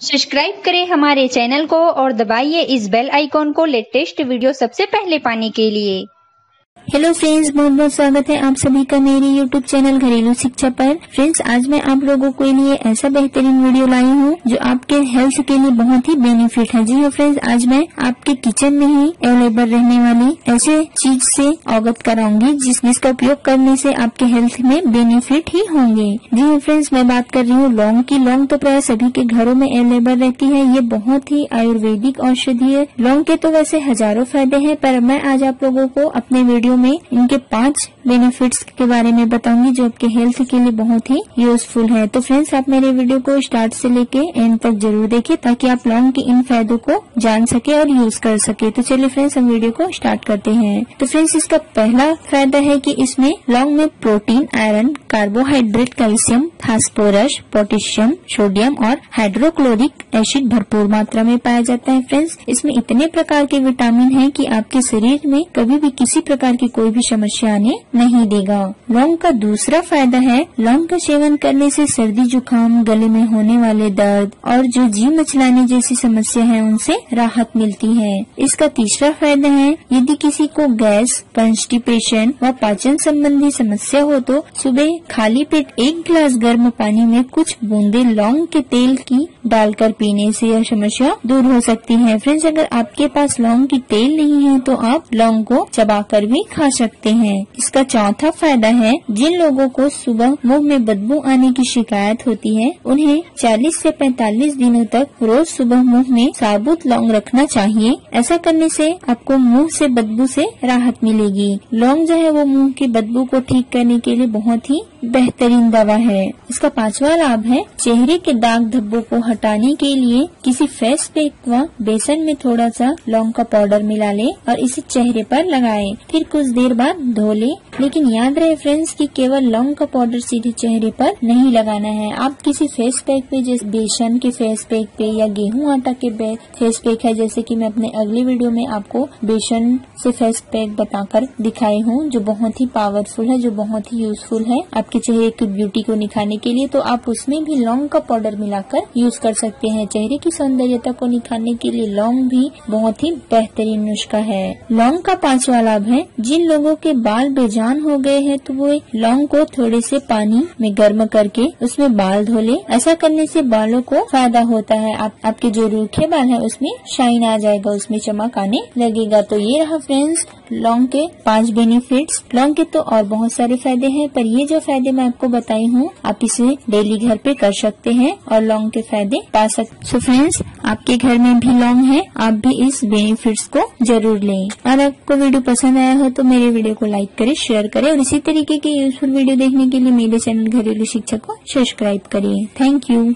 Subscribe करें हमारे channel को और दबाइए इस बेल आइकॉन को लेटेस्ट वीडियो सबसे पहले पाने के लिए। हेलो फ्रेंड्स बहुत बहुत स्वागत है आप सभी का मेरे यूट्यूब चैनल घरेलू शिक्षा पर। फ्रेंड्स आज मैं आप लोगों के लिए ऐसा बेहतरीन वीडियो लाई हूँ, जो आपके हेल्थ के लिए बहुत ही बेनिफिट है। जी हाँ फ्रेंड्स आज मैं आपके किचन में ही अवेलेबल रहने वाली ऐसे चीज़ से अवगत कराऊँगी, जिस, जिसका उपयोग करने से आपके हेल्थ में बेनिफिट ही होंगे। जी हाँ फ्रेंड्स मैं बात कर रही हूँ लौंग की। लौंग तो प्राय सभी के घरों में अवेलेबल रहती है, ये बहुत ही आयुर्वेदिक औषधि है। लौंग के तो वैसे हज़ारों फ़ायदे है, पर मैं आज आप लोगों को अपने वीडियो में इनके पाँच बेनिफिट्स के बारे में बताऊँगी जो आपके हेल्थ के लिए बहुत ही यूजफुल है। तो फ्रेंड्स आप मेरे वीडियो को स्टार्ट से लेके एंड तक ज़रूर देखें ताकि आप लौंग के इन फायदों को जान सके और यूज़ कर सके। तो चलिए फ्रेंड्स हम वीडियो को स्टार्ट करते हैं। तो फ्रेंड्स इसका पहला फ़ायदा है कि इसमें लौंग में protein iron carbohydrate calcium phosphorus potassium sodium और हाइड्रोक्लोरिक एसिड भरपूर मात्रा में पाया जाता है। फ्रेंड्स इसमें इतने प्रकार के विटामिन हैं कि आपके शरीर में कभी भी किसी प्रकार की कोई भी समस्या आने नहीं देगा। लौंग का दूसरा फ़ायदा है, लौंग का सेवन करने से सर्दी, जुकाम, गले में होने वाले दर्द और जो जी मचलाने जैसी समस्या है, उनसे राहत मिलती है। इसका तीसरा फ़ायदा है, यदि किसी को गैस कंस्टिपेशन व पाचन संबंधी समस्या हो तो सुबह खाली पेट एक गिलास गर्म पानी में कुछ बूंदे लौंग के तेल की डालकर पीने से यह समस्या दूर हो सकती है। फ्रेंड्स, अगर आपके पास लौंग की तेल नहीं है तो आप लौंग को चबाकर भी खा सकते हैं। इसका चौथा फ़ायदा है, जिन लोगों को सुबह मुँह में बदबू आने की शिकायत होती है, उन्हें 40 से 45 दिनों तक रोज सुबह मुँह में साबुत लौंग रखना चाहिए। ऐसा करने से आपको मुँह से बदबू से राहत मिलेगी। लौंग जो है वो मुँह की बदबू को ठीक करने के लिए बहुत ही बेहतरीन दवा है। इसका पांचवा लाभ है, चेहरे के दाग धब्बों को हटाने के लिए किसी फेस पैक व बेसन में थोड़ा सा लौंग का पाउडर मिला ले और इसे चेहरे पर लगाए। फिर कुछ देर बाद धो ले। लेकिन याद रहे फ्रेंड्स कि केवल लौंग का पाउडर सीधे चेहरे पर नहीं लगाना है। आप किसी फेस पैक पे, जैसे बेसन के फेस पैक पे या गेहूँ आटा के फेस पैक है, जैसे कि मैं अपने अगले वीडियो में आपको बेसन से फेस पैक बताकर दिखाई हूँ, जो बहुत ही पावरफुल है, जो बहुत ही यूजफुल है। आपके चेहरे की ब्यूटी को निखारने के लिए तो आप उसमें भी लौंग का पाउडर मिलाकर यूज़ कर सकते हैं। चेहरे की सौंदर्यता को निखारने के लिए लौंग भी बहुत ही बेहतरीन नुस्खा है। लौंग का पांचवा लाभ है जिन लोगों के बाल बेजान हो गए हैं तो वो लौंग को थोड़े से पानी में गर्म करके उसमें बाल धो ले। ऐसा करने से बालों को फ़ायदा होता है। आप, आपके जो रूखे बाल है उसमें शाइन आ जाएगा उसमें चमक आने लगेगा। तो ये रहा फ्रेंड्स लौंग के पाँच बेनिफिट्स लौंग के तो और बहुत सारे फ़ायदे हैं पर ये जो फ़ायदे मैं आपको बताई हूँ आप इसे डेली घर पे कर सकते हैं और लौंग के फ़ायदे पा सकते सो फ्रेंड्स आपके घर में भी लौंग है, आप भी इस बेनिफिट्स को ज़रूर लें। और आपको वीडियो पसंद आया हो तो मेरे वीडियो को लाइक करें शेयर करें और इसी तरीके की यूजफुल वीडियो देखने के लिए मेरे चैनल घरेलू शिक्षा को सब्सक्राइब करिए थैंक यू